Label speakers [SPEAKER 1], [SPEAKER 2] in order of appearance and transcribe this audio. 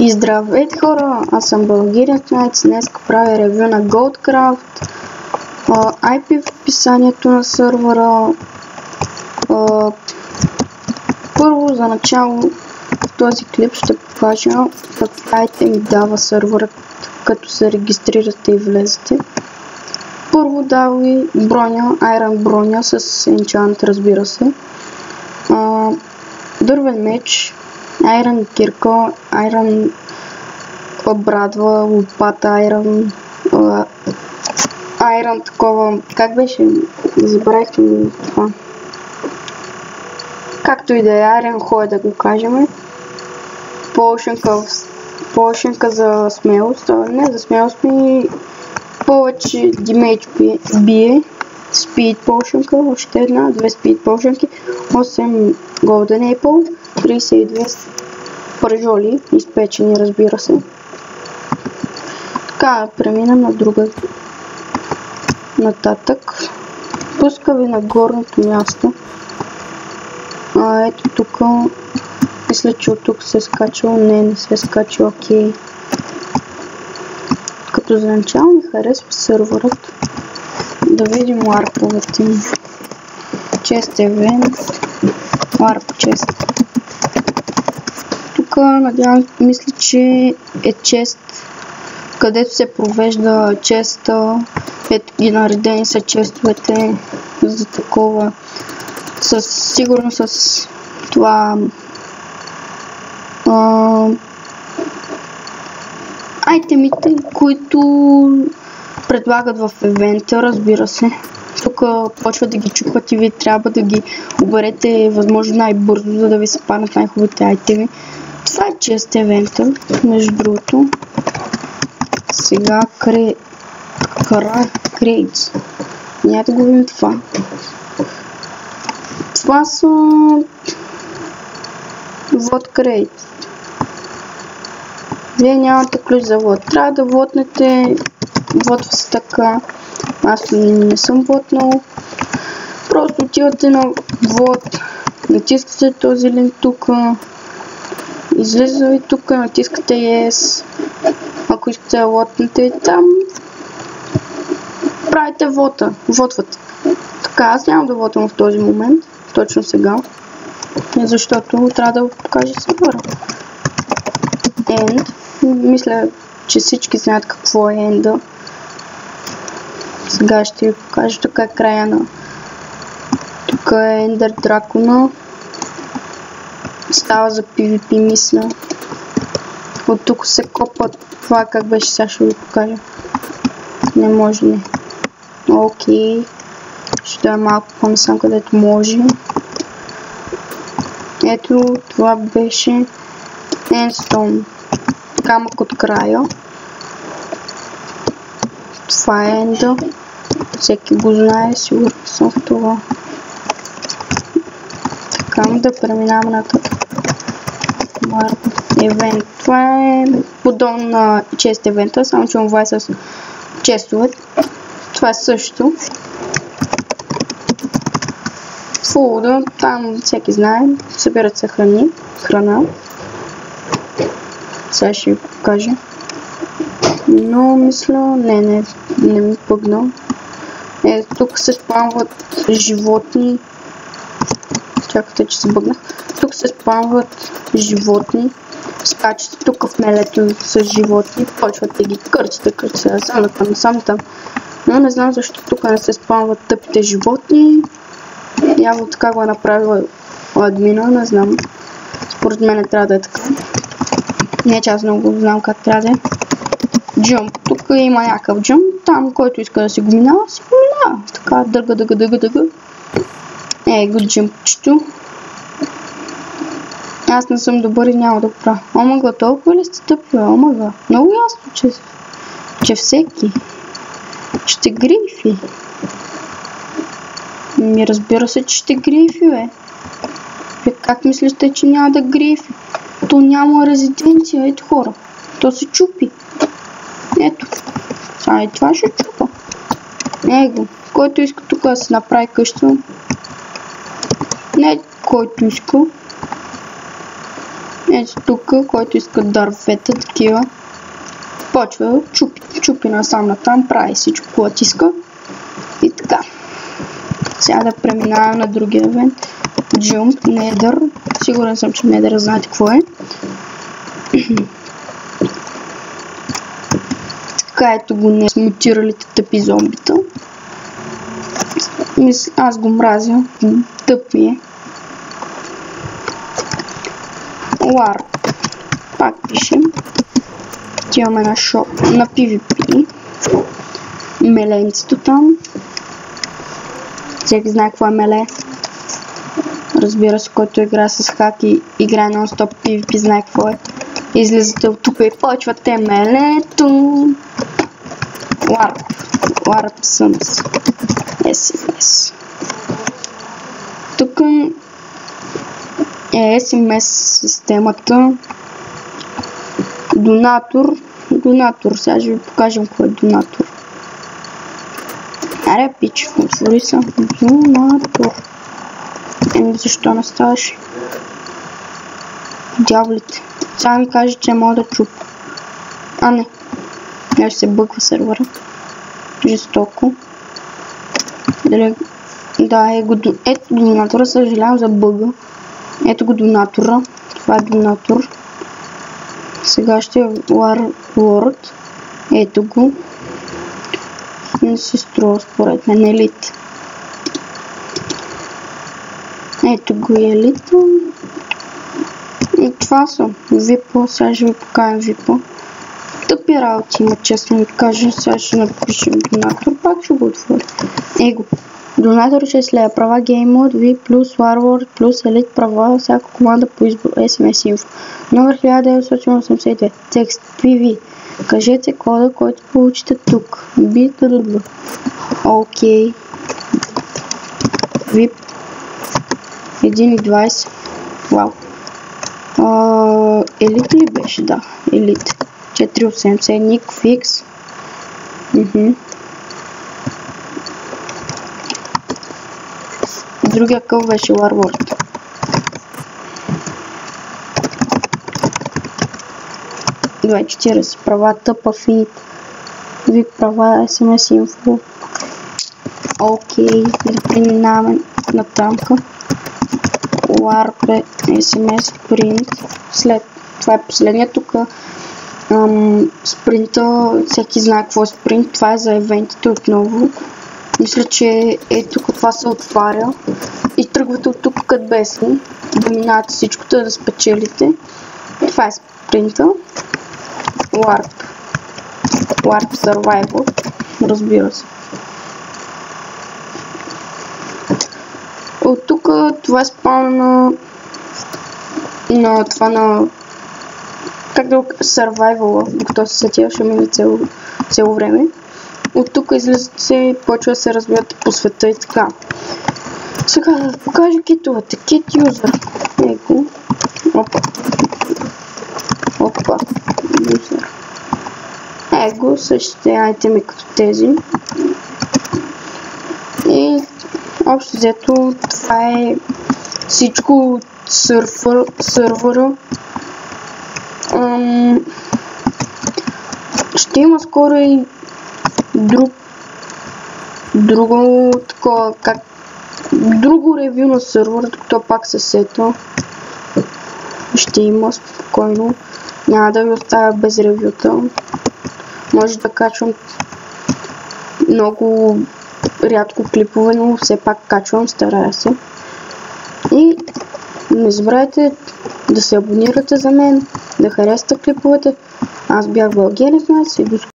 [SPEAKER 1] И здравейте хора, аз съм Балгирия Кнайц, днес правя ревю на Goldcraft. IP в описанието на сървъра. Първо за начало в този клип ще покажа какви ми дава сървърът, като се регистрирате и влезете. Първо дава ви броня, Iron броня с enchant разбира се. Дървен меч, Iron кирка, Iron брадва, лопата, Iron Iron такова, как беше? Забравихте ми това. Както и да е, Iron хой да го кажем. Полшенка, полшенка за смелост, не за смелост ми повече димейдж бие. Speed полшенка, още една, две speed полшенки, 8 Golden Apple, 32 пържоли, изпечени разбира се. Така, преминем на друга нататък. Пуска ви на горното място. А, ето тук, мисля, че от тук се е. Не, не се е скачал, окей. Като за начало ми харесва сървърът. Да видим ларповете. Чест евент. Ларп чест. Тук надявам, мисля, че е чест, където се провежда честа. Ето ги наредени са честовете за такова. Със сигурно с това а, айтемите, които предлагат в евента, разбира се. Тук почват да ги чупат и ви трябва да ги оберете възможно най-бързо, за да ви се паднат най-хубавите айтеми. Чест евента, между другото. Сега кре... Кара... Крейтс. Няма да го това. Това са... Вот крейт. Вие нямате ключ за вод. Трябва да вотнете вотва се така. Аз не съм вотнал. Просто отивате на вод. Натискате този линк тук. Излиза ви тук, натискате Yes. Ако искате да лотнете там, правите вота, вотвате. Така, аз нямам да вотвам в този момент, точно сега, защото трябва да покажа сервера. End. Мисля, че всички знаят какво е End. Сега ще ви покажа тук е края на... Тук е Ender Дракона. Става за PvP, мисля. От тук се копат. Това как беше, сега ще ви покажа. Не може не. Окей. Ще е малко по-насам, където може. Ето, това беше Endstone. Камък от края. Това е Ендър. Всеки го знае, сигурно съм в това. Така, да преминаваме на евент. Това е подобно на чест евента, само че това е с честове. Това е също. Фулда, там всеки знае, събират се храни, храна. Сега ще ви покажа. Но мисля, не, не, не ми пъгна. Е, тук се спамват животни. Чакайте, че се бъгнах. Се спамват животни. Скачате тук в мелето с животни. Почвате ги кърчите, кърчите, сам там, сам там. Но не знам защо тук не се спамват тъпите животни. Явно така го е направила админа, не знам. Според мен трябва да е така. Не че аз много знам как трябва да е. Джумп. Тук има някакъв джумп. Там, който иска да си го минава, си го минава. Така, дъга, дъга, дъга, дъга. Е, го джумпчето. Аз не съм добър и няма да правя. Омага, толкова ли сте тъпи, омага? Много ясно, че, че всеки ще грифи. Ми разбира се, че ще грифи, бе. Бе, как мислите, че няма да грифи? То няма резиденция, ето хора. То се чупи. Ето. Сега и това ще чупа. Него. Който иска тук да се направи къща. Не който иска. Ето тук, който иска дървета, такива. Почва, чупи, чупи насам натам, прави всичко, което иска. И така. Сега да преминавам на другия евент. Jump, Nether. Сигурен съм, че Nether знаете какво е. така ето го не смутиралите тъпи зомбита. Аз го мразя. Тъп ми е. War. Пак пишем. Отиваме на шоп, на PvP. Меленцето там. Всеки знае какво е меле. Разбира се, който игра с хак и играе нон-стоп PvP, знае какво е. Излизате от тук и почвате мелето. Warp. Warp Suns. SMS. Тук е SMS системата. Донатор. Донатор. Сега ще ви покажем какво е донатор. Аре, пич, отвори се. Донатор. Еми, защо не ставаш? Дяволите. Сега ми каже, че мога да чуп. А, не. Не ще се бъгва сервера. Жестоко. Дали... Да, е го... Ето донатора, съжалявам за бъга. Ето го донатора. Това е донатор. Сега ще е Warlord. Ето го. Не се струва според мен елит. Ето го и елита. И това са. Випо. Сега ще ви покажем Випо. Тъпи работи има, честно ви кажа. Сега ще напишем донатор. Пак ще го отворя. Его. Донатор 6 лея. Права Game Mode, V плюс Warlord плюс Elite права. Всяка команда по избор. SMS Info. Номер 1982. Текст VV. Кажете кода, който получите тук. BTDB. Окей. VIP 1.20. Вау. Елит ли беше? Да. Елит. 480. Ник Фикс. Другия къв беше Warlord. Два 40 права тъпа фит. Ви права SMS инфо. Окей, да преминаваме на тамка. Warp SMS print. След това е последния тук. спринта, всеки знае какво е спринт. Това е за евентите отново. Мисля, че е тук това се отваря. И тръгвате от тук като бесни. Да минавате всичкото да спечелите. Това е спринта. Warp. Warp Survival. Разбира се. От тук това е спавна на, на това на как да survival, докато се сетя, ще мине цяло, цяло време. От тук излизат се и почва да се развиват по света и така. Сега да покажа китовете. Кит юзър. Него. Опа. Опа. Юзър. Его, същите айтеми като тези. И общо взето това е всичко от сървър, сървъра. Ам, ще има скоро и друг друго такова как друго ревю на сървър, докато пак се сета. Ще има спокойно. Няма да ви оставя без ревюта. Може да качвам много рядко клипове, но все пак качвам, старая се. И не забравяйте да се абонирате за мен, да харесате клиповете. Аз бях Бългенец, и до